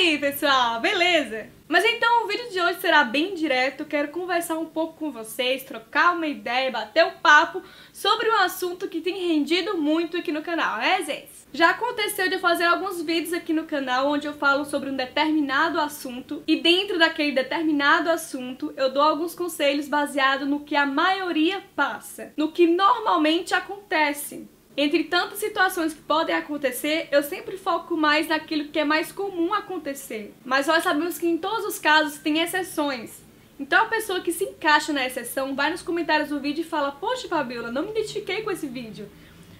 aí, pessoal, beleza? Mas então o vídeo de hoje será bem direto, quero conversar um pouco com vocês, trocar uma ideia, bater um papo sobre um assunto que tem rendido muito aqui no canal, né, gente? Já aconteceu de eu fazer alguns vídeos aqui no canal onde eu falo sobre um determinado assunto e dentro daquele determinado assunto eu dou alguns conselhos baseados no que a maioria passa, no que normalmente acontece. Entre tantas situações que podem acontecer, eu sempre foco mais naquilo que é mais comum acontecer. Mas nós sabemos que em todos os casos tem exceções. Então a pessoa que se encaixa na exceção vai nos comentários do vídeo e fala: Poxa, Fabiola, não me identifiquei com esse vídeo.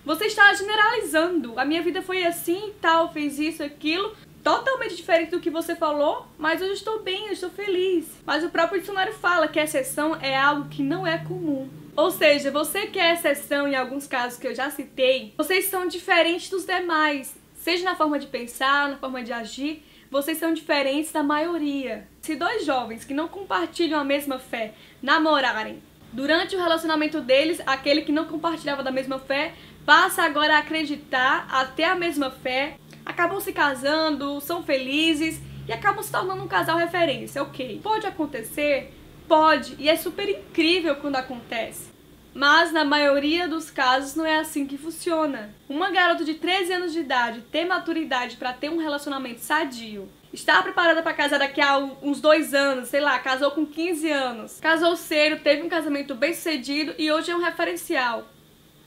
Você está generalizando. A minha vida foi assim tal, fez isso, aquilo. Totalmente diferente do que você falou, mas eu estou bem, eu estou feliz. Mas o próprio dicionário fala que a exceção é algo que não é comum. Ou seja, você que é exceção em alguns casos que eu já citei, vocês são diferentes dos demais. Seja na forma de pensar, na forma de agir, vocês são diferentes da maioria. Se dois jovens que não compartilham a mesma fé namorarem, durante o relacionamento deles, aquele que não compartilhava da mesma fé passa agora a acreditar, a ter a mesma fé, acabam se casando, são felizes e acabam se tornando um casal referência, ok. Pode acontecer? Pode, e é super incrível quando acontece. Mas na maioria dos casos não é assim que funciona. Uma garota de 13 anos de idade ter maturidade para ter um relacionamento sadio, estar preparada para casar daqui a uns dois anos, sei lá, casou com 15 anos, casou cedo, teve um casamento bem sucedido e hoje é um referencial.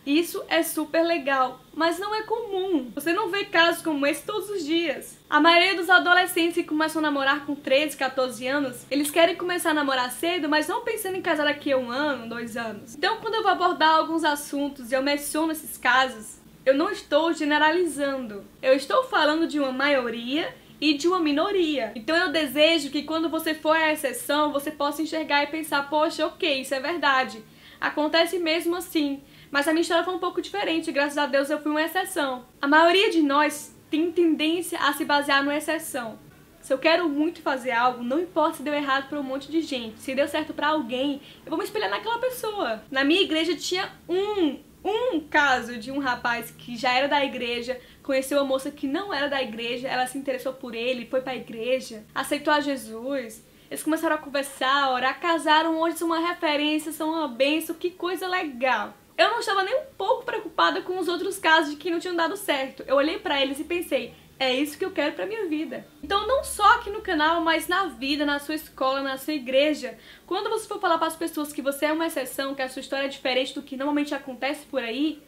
Isso é super legal, mas não é comum. Você não vê casos como esse todos os dias. A maioria dos adolescentes que começam a namorar com 13, 14 anos, eles querem começar a namorar cedo, mas não pensando em casar daqui a um ano, dois anos. Então, quando eu vou abordar alguns assuntos e eu menciono esses casos, eu não estou generalizando. Eu estou falando de uma maioria e de uma minoria. Então eu desejo que quando você for a exceção, você possa enxergar e pensar, poxa, ok, isso é verdade. Acontece mesmo assim. Mas a minha história foi um pouco diferente, graças a Deus eu fui uma exceção. A maioria de nós tem tendência a se basear numa exceção. Se eu quero muito fazer algo, não importa se deu errado para um monte de gente. Se deu certo para alguém, eu vou me espelhar naquela pessoa. Na minha igreja tinha um, um caso de um rapaz que já era da igreja, conheceu uma moça que não era da igreja, ela se interessou por ele, foi para a igreja, aceitou a Jesus. Eles começaram a conversar, a orar, casaram, hoje são uma referência, são uma benção, que coisa legal eu não estava nem um pouco preocupada com os outros casos de que não tinham dado certo. Eu olhei para eles e pensei, é isso que eu quero pra minha vida. Então não só aqui no canal, mas na vida, na sua escola, na sua igreja, quando você for falar para as pessoas que você é uma exceção, que a sua história é diferente do que normalmente acontece por aí,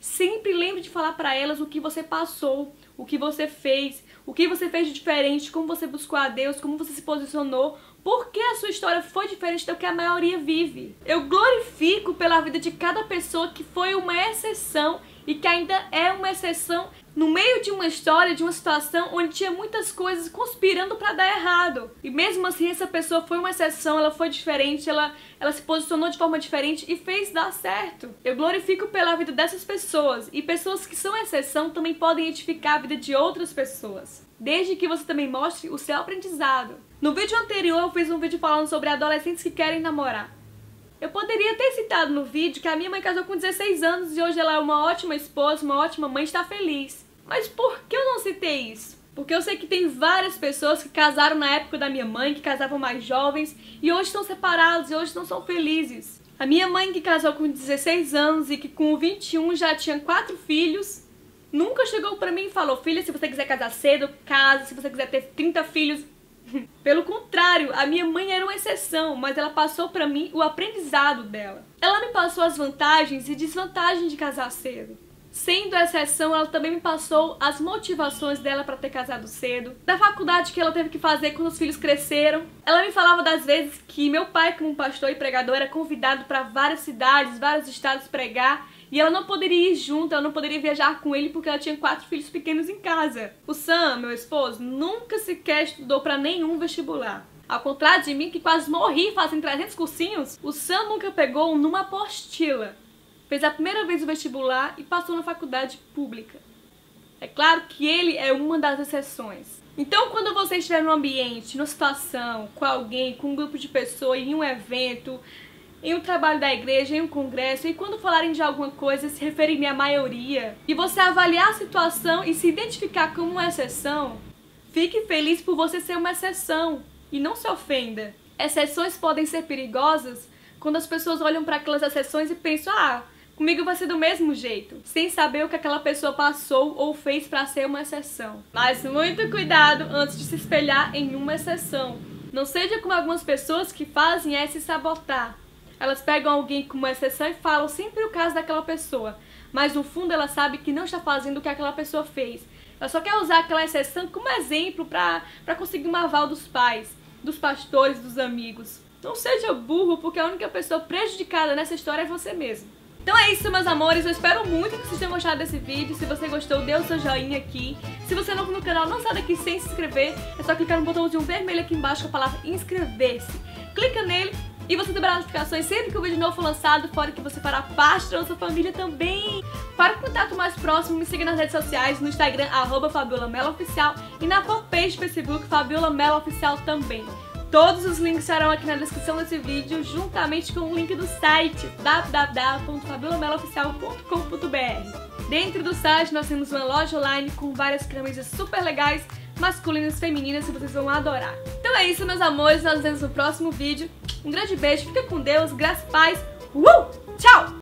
sempre lembre de falar para elas o que você passou, o que você fez, o que você fez de diferente, como você buscou a Deus, como você se posicionou, por que a sua história foi diferente do que a maioria vive. Eu glorifico pela vida de cada pessoa que foi uma exceção e que ainda é uma exceção no meio de uma história, de uma situação onde tinha muitas coisas conspirando para dar errado. E mesmo assim essa pessoa foi uma exceção, ela foi diferente, ela, ela se posicionou de forma diferente e fez dar certo. Eu glorifico pela vida dessas pessoas e pessoas que são exceção também podem edificar a vida de outras pessoas. Desde que você também mostre o seu aprendizado. No vídeo anterior eu fiz um vídeo falando sobre adolescentes que querem namorar. Eu poderia ter citado no vídeo que a minha mãe casou com 16 anos e hoje ela é uma ótima esposa, uma ótima mãe, está feliz. Mas por que eu não citei isso? Porque eu sei que tem várias pessoas que casaram na época da minha mãe, que casavam mais jovens e hoje estão separados e hoje não são felizes. A minha mãe que casou com 16 anos e que com 21 já tinha quatro filhos, nunca chegou para mim e falou: "Filha, se você quiser casar cedo, casa, se você quiser ter 30 filhos, pelo contrário, a minha mãe era uma exceção, mas ela passou para mim o aprendizado dela. Ela me passou as vantagens e desvantagens de casar cedo. Sendo exceção, ela também me passou as motivações dela para ter casado cedo, da faculdade que ela teve que fazer quando os filhos cresceram. Ela me falava das vezes que meu pai, como pastor e pregador, era convidado para várias cidades, vários estados pregar e ela não poderia ir junto, ela não poderia viajar com ele porque ela tinha quatro filhos pequenos em casa. O Sam, meu esposo, nunca sequer estudou para nenhum vestibular. Ao contrário de mim, que quase morri fazendo 300 cursinhos, o Sam nunca pegou numa apostila. Fez a primeira vez o vestibular e passou na faculdade pública. É claro que ele é uma das exceções. Então, quando você estiver num ambiente, numa situação, com alguém, com um grupo de pessoas, em um evento, em um trabalho da igreja, em um congresso, e quando falarem de alguma coisa, se referirem à maioria, e você avaliar a situação e se identificar como uma exceção, Fique feliz por você ser uma exceção e não se ofenda. Exceções podem ser perigosas quando as pessoas olham para aquelas exceções e pensam: ah, comigo vai ser do mesmo jeito, sem saber o que aquela pessoa passou ou fez para ser uma exceção. Mas muito cuidado antes de se espelhar em uma exceção. Não seja como algumas pessoas que fazem é se sabotar. Elas pegam alguém como exceção e falam sempre o caso daquela pessoa, mas no fundo ela sabe que não está fazendo o que aquela pessoa fez. Ela só quer usar aquela exceção como exemplo para conseguir um aval dos pais, dos pastores, dos amigos. Não seja burro, porque a única pessoa prejudicada nessa história é você mesmo. Então é isso, meus amores. Eu espero muito que vocês tenham gostado desse vídeo. Se você gostou, dê o seu joinha aqui. Se você é novo no canal, não sai daqui sem se inscrever. É só clicar no botãozinho vermelho aqui embaixo com a palavra inscrever-se. Clica nele e você terá notificações sempre que o vídeo novo for lançado, fora que você fará parte da nossa família também. Para o contato mais próximo, me siga nas redes sociais, no Instagram, arroba Oficial, e na fanpage Facebook, Fabiola Mello Oficial também. Todos os links estarão aqui na descrição desse vídeo, juntamente com o link do site www.fabiolamelooficial.com.br. Dentro do site nós temos uma loja online com várias camisas super legais, masculinas e femininas que vocês vão adorar. Então é isso, meus amores, nós nos vemos no próximo vídeo. Um grande beijo, fica com Deus, graças paz. Uh! Tchau!